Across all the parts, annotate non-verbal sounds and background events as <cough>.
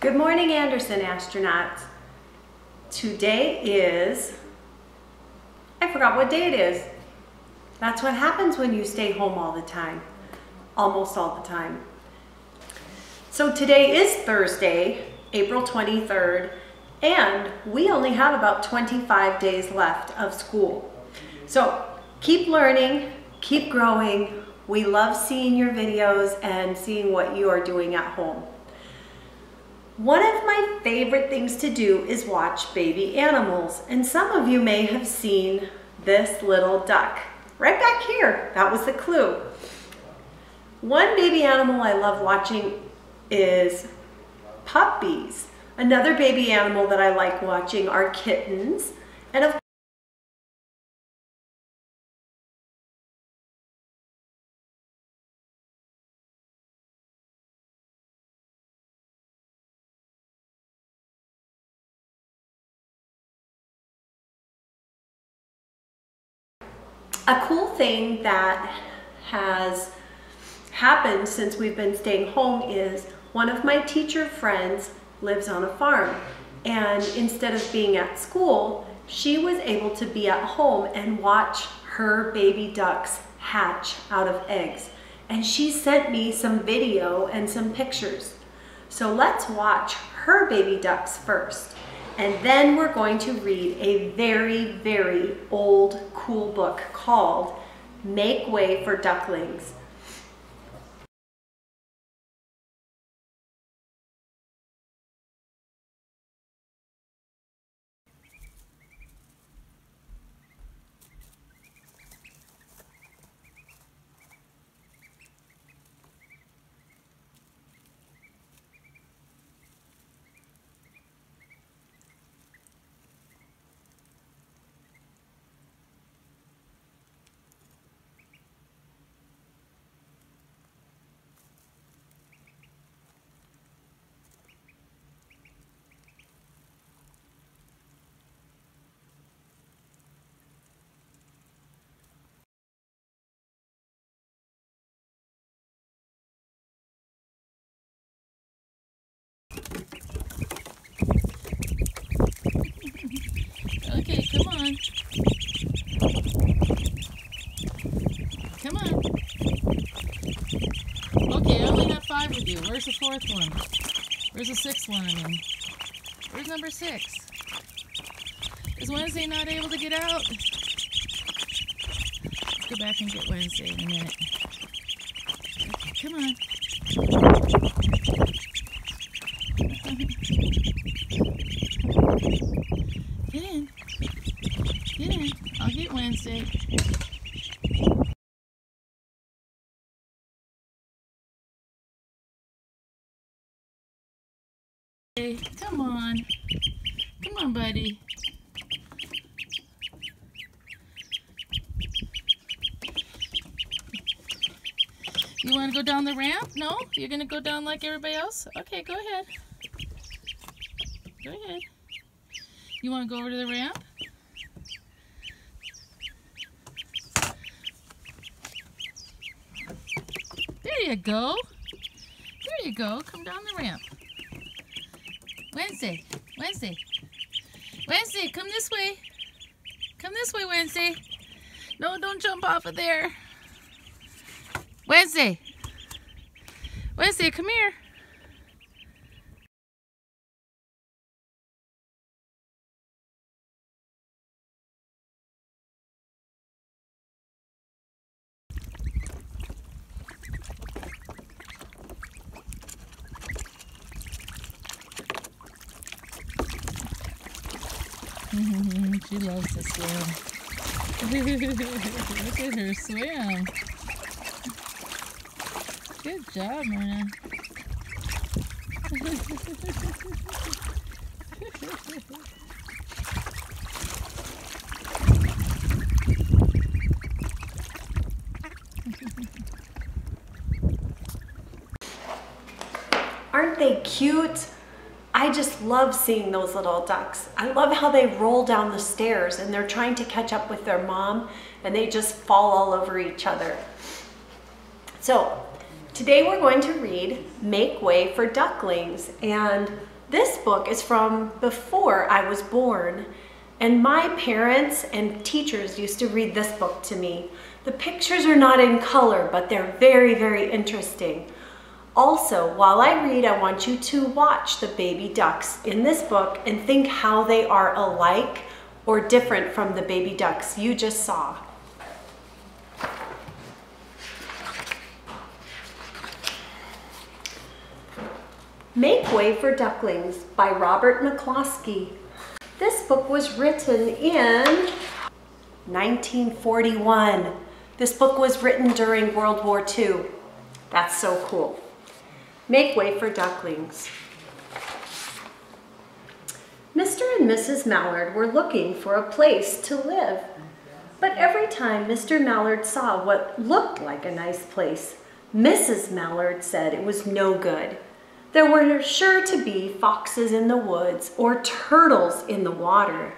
Good morning, Anderson astronauts. Today is, I forgot what day it is. That's what happens when you stay home all the time, almost all the time. So today is Thursday, April 23rd, and we only have about 25 days left of school. So keep learning, keep growing. We love seeing your videos and seeing what you are doing at home. One of my favorite things to do is watch baby animals, and some of you may have seen this little duck. Right back here, that was the clue. One baby animal I love watching is puppies. Another baby animal that I like watching are kittens. And of A cool thing that has happened since we've been staying home is one of my teacher friends lives on a farm and instead of being at school, she was able to be at home and watch her baby ducks hatch out of eggs. And she sent me some video and some pictures. So let's watch her baby ducks first. And then we're going to read a very, very old, cool book called Make Way for Ducklings Okay, come on. Come on. Okay, I only have five of you. Where's the fourth one? Where's the sixth one, I mean? Where's number six? Is Wednesday not able to get out? Let's go back and get Wednesday in a minute. Okay, come on. Get in. Get in. I'll get Wednesday. Hey, come on. Come on, buddy. You want to go down the ramp? No? You're going to go down like everybody else? Okay, go ahead. Go ahead. You want to go over to the ramp? There you go. There you go. Come down the ramp. Wednesday. Wednesday. Wednesday, come this way. Come this way, Wednesday. No, don't jump off of there. Wednesday. Wednesday, come here. <laughs> she loves to swim. <laughs> Look at her swim. Good job, Myrna. Aren't they cute? I just love seeing those little ducks. I love how they roll down the stairs and they're trying to catch up with their mom and they just fall all over each other. So Today we're going to read Make Way for Ducklings. And this book is from before I was born. And my parents and teachers used to read this book to me. The pictures are not in color, but they're very, very interesting. Also, while I read, I want you to watch the baby ducks in this book and think how they are alike or different from the baby ducks you just saw. Make Way for Ducklings by Robert McCloskey. This book was written in 1941. This book was written during World War II. That's so cool. Make Way for Ducklings. Mr. and Mrs. Mallard were looking for a place to live. But every time Mr. Mallard saw what looked like a nice place, Mrs. Mallard said it was no good. There were sure to be foxes in the woods or turtles in the water,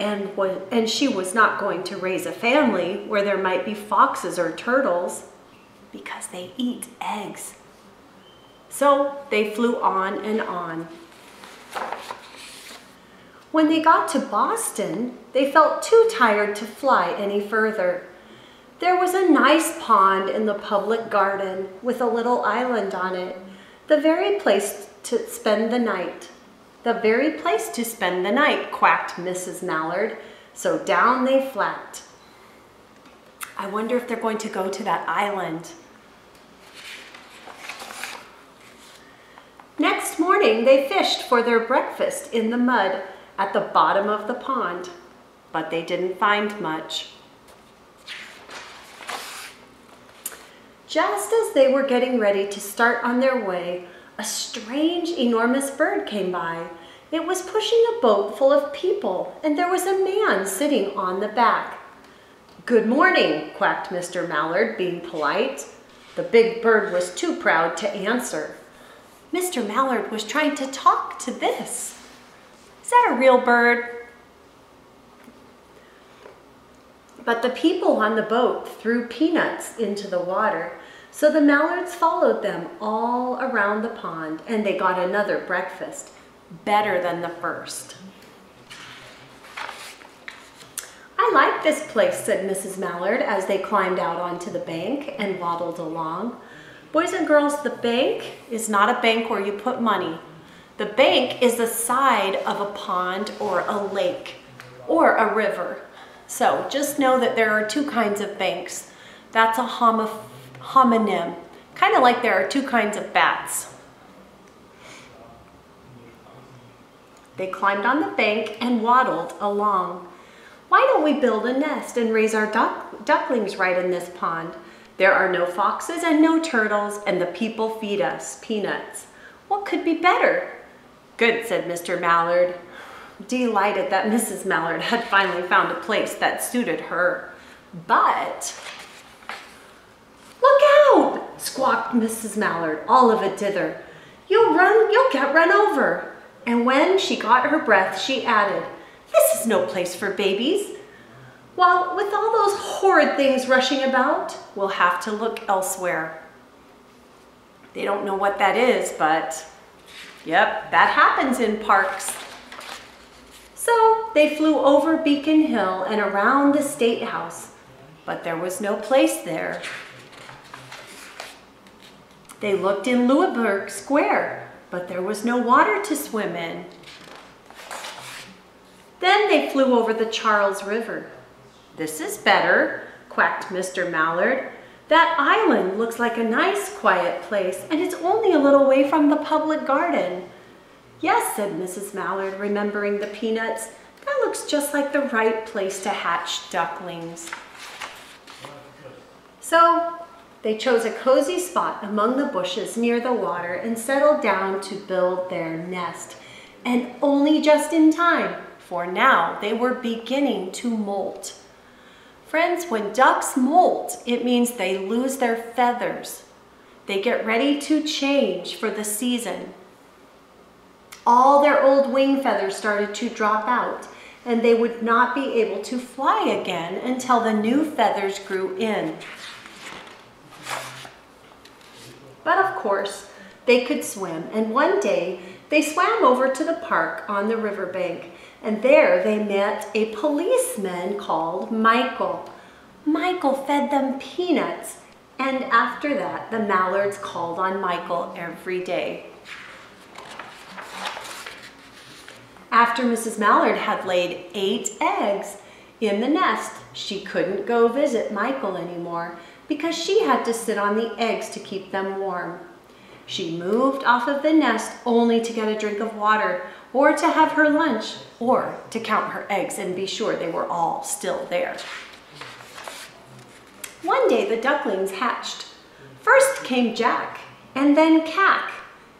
and, and she was not going to raise a family where there might be foxes or turtles because they eat eggs. So they flew on and on. When they got to Boston, they felt too tired to fly any further. There was a nice pond in the public garden with a little island on it, the very place to spend the night. The very place to spend the night, quacked Mrs. Mallard. So down they flapped. I wonder if they're going to go to that island. Next morning, they fished for their breakfast in the mud at the bottom of the pond, but they didn't find much. Just as they were getting ready to start on their way, a strange, enormous bird came by. It was pushing a boat full of people, and there was a man sitting on the back. Good morning, quacked Mr. Mallard, being polite. The big bird was too proud to answer. Mr. Mallard was trying to talk to this. Is that a real bird? But the people on the boat threw peanuts into the water, so the mallards followed them all around the pond and they got another breakfast, better than the first. I like this place, said Mrs. Mallard as they climbed out onto the bank and waddled along. Boys and girls, the bank is not a bank where you put money. The bank is the side of a pond or a lake or a river. So just know that there are two kinds of banks. That's a homonym, kind of like there are two kinds of bats. They climbed on the bank and waddled along. Why don't we build a nest and raise our duck, ducklings right in this pond? There are no foxes and no turtles, and the people feed us peanuts. What could be better? Good, said Mr. Mallard, delighted that Mrs. Mallard had finally found a place that suited her. But, look out, squawked Mrs. Mallard, all of a dither. You'll run, you'll get run over. And when she got her breath, she added, this is no place for babies. While with all those horrid things rushing about, we'll have to look elsewhere. They don't know what that is, but yep, that happens in parks. So they flew over Beacon Hill and around the State House, but there was no place there. They looked in Louisburg Square, but there was no water to swim in. Then they flew over the Charles River. This is better, quacked Mr. Mallard. That island looks like a nice quiet place and it's only a little way from the public garden. Yes, said Mrs. Mallard, remembering the peanuts. That looks just like the right place to hatch ducklings. So they chose a cozy spot among the bushes near the water and settled down to build their nest. And only just in time, for now they were beginning to molt. Friends, when ducks molt, it means they lose their feathers. They get ready to change for the season. All their old wing feathers started to drop out and they would not be able to fly again until the new feathers grew in. but of course they could swim. And one day they swam over to the park on the riverbank and there they met a policeman called Michael. Michael fed them peanuts and after that the mallards called on Michael every day. After Mrs. Mallard had laid eight eggs in the nest, she couldn't go visit Michael anymore because she had to sit on the eggs to keep them warm. She moved off of the nest only to get a drink of water or to have her lunch or to count her eggs and be sure they were all still there. One day the ducklings hatched. First came Jack and then Kack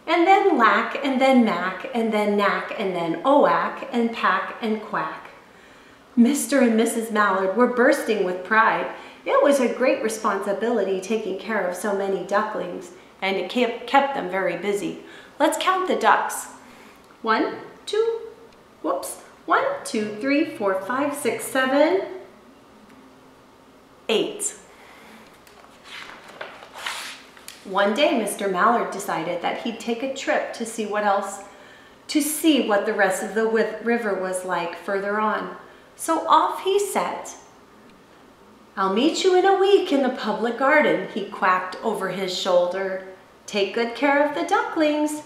and then lack, and then mack, and then nack, and then ouack, and pack, and quack. Mr. and Mrs. Mallard were bursting with pride. It was a great responsibility taking care of so many ducklings, and it kept them very busy. Let's count the ducks. One, two, whoops, one, two, three, four, five, six, seven, eight. One day, Mr. Mallard decided that he'd take a trip to see what else, to see what the rest of the river was like further on. So off he set. I'll meet you in a week in the public garden, he quacked over his shoulder. Take good care of the ducklings.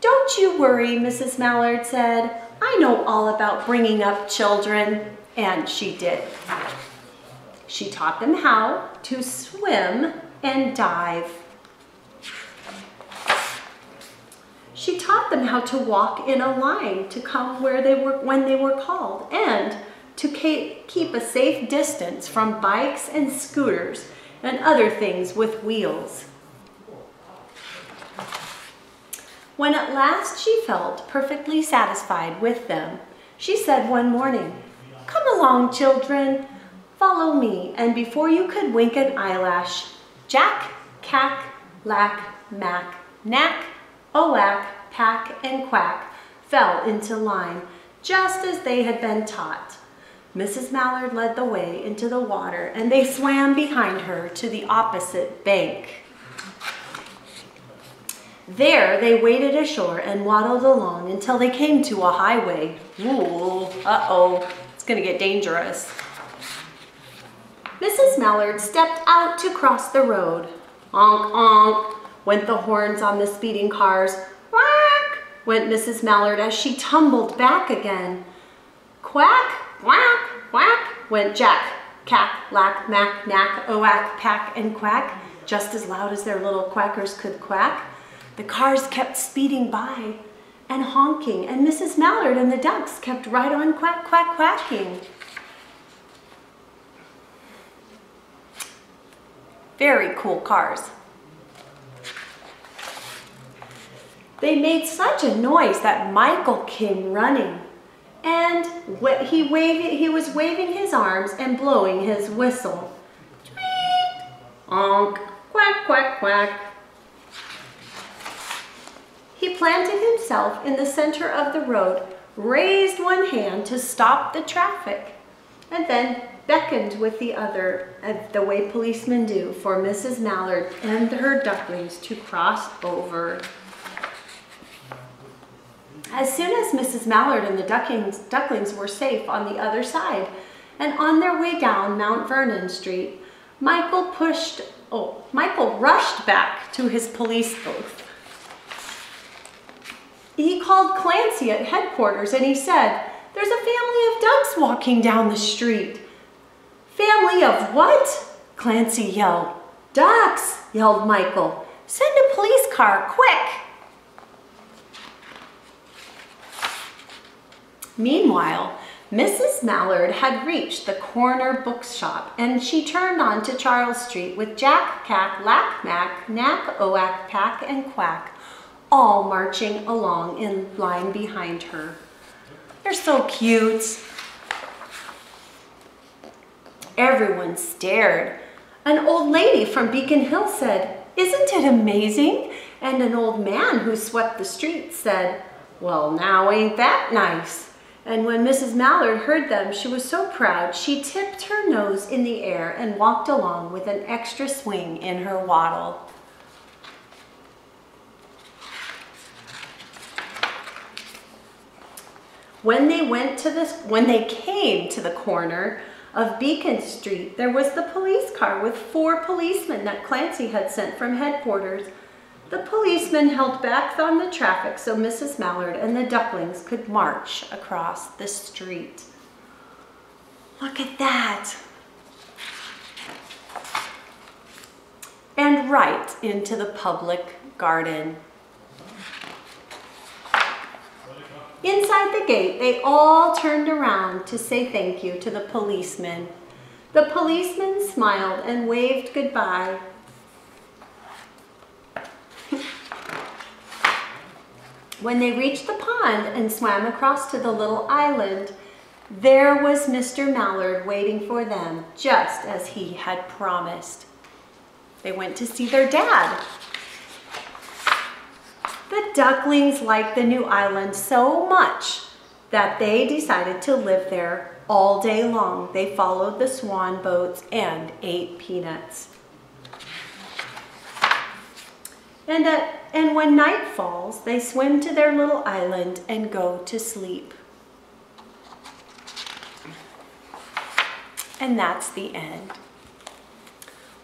Don't you worry, Mrs. Mallard said. I know all about bringing up children. And she did. She taught them how to swim and dive. She taught them how to walk in a line to come where they were when they were called and to keep a safe distance from bikes and scooters and other things with wheels. When at last she felt perfectly satisfied with them, she said one morning, Come along, children, follow me. And before you could wink an eyelash, Jack, Kack, Lack, Mack, Nack, Ouack, Pack, and Quack fell into line, just as they had been taught. Mrs. Mallard led the way into the water, and they swam behind her to the opposite bank. There they waded ashore and waddled along until they came to a highway. Ooh, uh-oh, it's gonna get dangerous. Mrs. Mallard stepped out to cross the road. Honk, honk, went the horns on the speeding cars. Quack, went Mrs. Mallard as she tumbled back again. Quack, quack, quack, went Jack, kack, lack, mack, nack, ouack, pack, and quack, just as loud as their little quackers could quack. The cars kept speeding by and honking, and Mrs. Mallard and the ducks kept right on quack, quack, quacking. Very cool cars. They made such a noise that Michael came running. And he, waved, he was waving his arms and blowing his whistle. Tweet, onk, quack, quack, quack. He planted himself in the center of the road, raised one hand to stop the traffic, and then beckoned with the other, the way policemen do, for Mrs. Mallard and her ducklings to cross over. As soon as Mrs. Mallard and the ducklings, ducklings were safe on the other side and on their way down Mount Vernon Street, Michael pushed, oh, Michael rushed back to his police booth. He called Clancy at headquarters and he said, there's a family of ducks walking down the street. Family of what? Clancy yelled. Ducks, yelled Michael. Send a police car, quick. Meanwhile, Mrs. Mallard had reached the corner bookshop and she turned on to Charles Street with Jack, Kack, Lack, Mack, Nack, Ouack, Pack, and Quack all marching along in line behind her. They're so cute. Everyone stared. An old lady from Beacon Hill said, Isn't it amazing? And an old man who swept the street said, Well, now ain't that nice? And when Mrs. Mallard heard them, she was so proud she tipped her nose in the air and walked along with an extra swing in her waddle. When they went to this, when they came to the corner of Beacon Street, there was the police car with four policemen that Clancy had sent from headquarters the policemen held back on the traffic so Mrs. Mallard and the ducklings could march across the street. Look at that. And right into the public garden. Inside the gate, they all turned around to say thank you to the policeman. The policeman smiled and waved goodbye. When they reached the pond and swam across to the little island, there was Mr. Mallard waiting for them, just as he had promised. They went to see their dad. The ducklings liked the new island so much that they decided to live there all day long. They followed the swan boats and ate peanuts. And, and when night falls, they swim to their little island and go to sleep. And that's the end.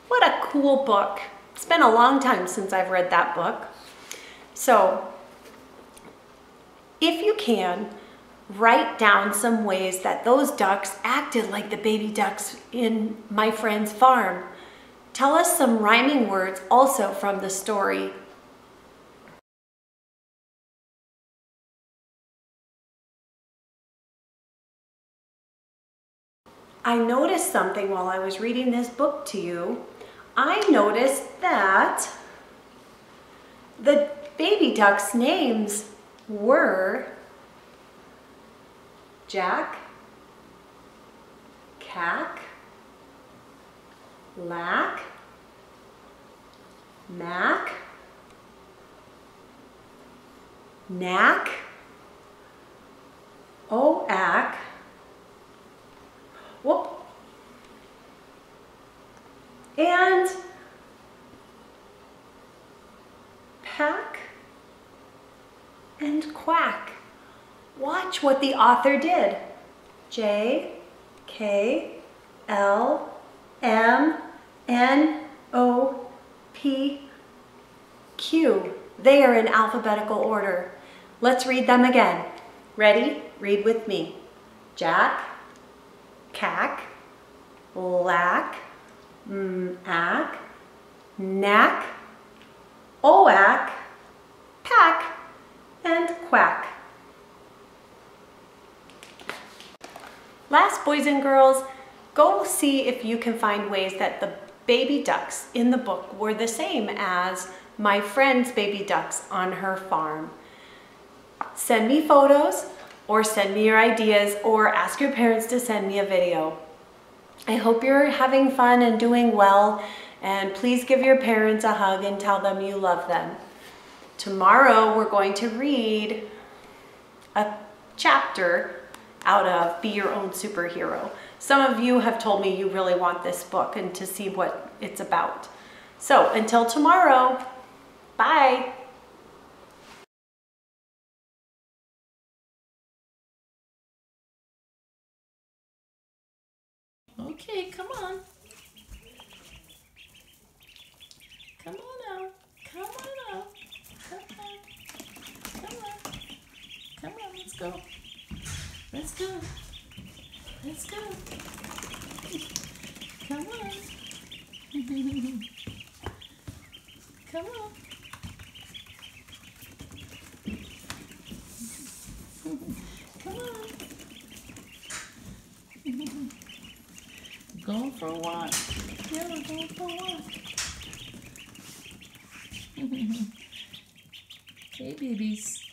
What a cool book. It's been a long time since I've read that book. So, if you can, write down some ways that those ducks acted like the baby ducks in my friend's farm. Tell us some rhyming words also from the story. I noticed something while I was reading this book to you. I noticed that the baby ducks' names were Jack, Kack, Lack, Mack, Nack, Ouack, whoop, and Pack and Quack. Watch what the author did. J, K, L, M, N, O, P, Q. They are in alphabetical order. Let's read them again. Ready? Read with me. Jack, kack, lack, mack, nack, ouack, pack, and quack. Last, boys and girls, go see if you can find ways that the baby ducks in the book were the same as my friend's baby ducks on her farm. Send me photos or send me your ideas or ask your parents to send me a video. I hope you're having fun and doing well and please give your parents a hug and tell them you love them. Tomorrow we're going to read a chapter out of Be Your Own Superhero. Some of you have told me you really want this book and to see what it's about. So until tomorrow, bye. Okay, come on. Come on out. Come on out. Come on. Come on. Come on, let's go. Let's go. Let's go. Come on. <laughs> Come on. <laughs> Come on. Going for a walk. Yeah, we're going for a walk. <laughs> hey, babies.